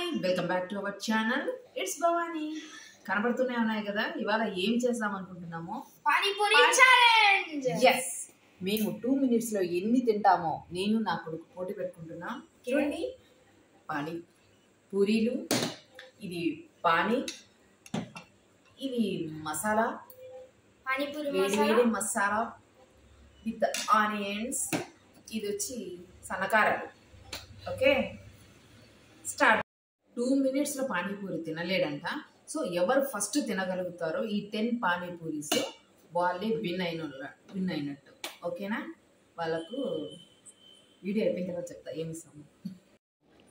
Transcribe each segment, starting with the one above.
Hi welcome back to our channel. It's Bhavani కనబడుతూనే ఉన్నాయి కదా ఇవాళ ఏం చేద్దాం అనుకుంటున్నామో? పానీపూరి పానీ- ఛాలెంజ్ ఎస్ మేము టూ మినిట్స్లో ఎన్ని తింటామో నేను నా కొడుకు పోటీ పెట్టుకుంటున్నాం. చూడండి పానీ పూరీలు ఇది పానీ ఇది మసాలా పానీపూరి వేడి మసాలా. With onions. ఇది వచ్చి సన్నకారాలు. ఓకే స్టార్ట్ టూ మినిట్స్లో పానీపూరి తినలేడంట. సో ఎవరు ఫస్ట్ తినగలుగుతారో ఈ టెన్ పానీపూరీస్ వాళ్ళే విన్ అయిన విన్ అయినట్టు. ఓకేనా? వాళ్ళకు వీడియో అయిపోయిన తర్వాత చెప్తా. ఏమి ఇస్తాము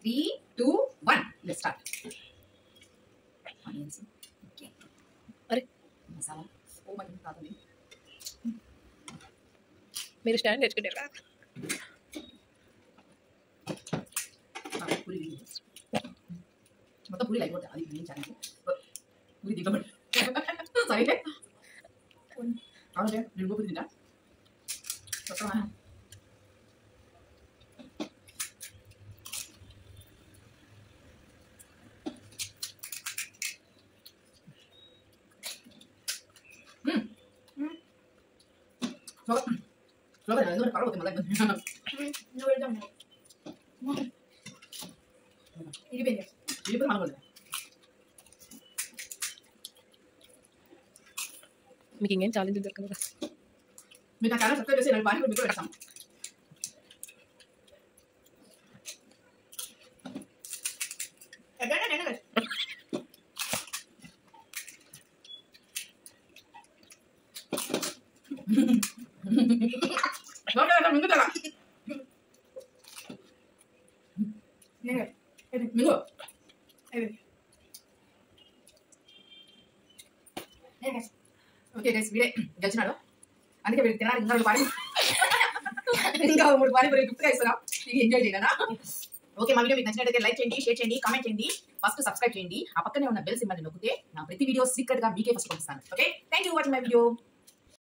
three two one. Start onions okay. అరే. మసాలా. ఓ మై కాదండి మీరు స్టాండ్ తెచ్చుకుంటారు పూరి మొత్తం పూరి అయిపోతాయి అది నేను ఛాలెంజ్ పూరి దిగబడి సరే అవును నేను పూరి తింటా చెప్పరా స్లోగా ఎందుకంటే పర్వతం మళ్ళీ నువ్వు వెళ్దాం ఇరిపోయింది ఇది మనకు మీకు ఇంకేం ఛాలెంజ్ దొరకదు కదా మీరు నా ఛానల్ సబ్స్క్రైబ్ చేసి నేను బాగా మీకు పెడతాం ఎక్కడైనా నేను కదా ఓకే ఓకే మింగుతారా నేను కదా మింగు అయిపోయింది నేను కదా okay guys వీడే గెలిచినాడు. అందుకే వీడు తినాలి ఇంకా రెండు ఇంకా మూడు పానీ పూరి గిఫ్ట్గా ఇస్తున్నా. ఇది ఎంజాయ్ చేయగలరా? ఓకే మా వీడియో మీకు నచ్చినట్లయితే లైక్ చేయండి షేర్ చేయండి కామెంట్ చేయండి. ఫస్ట్ సబ్స్క్రైబ్ చేయండి. ఆ పక్కనే ఉన్న బెల్ సింబల్ నొక్కితే నా ప్రతి వీడియో సీక్రెట్గా మీకే ఫస్ట్ పంపిస్తాను okay thank you watching my video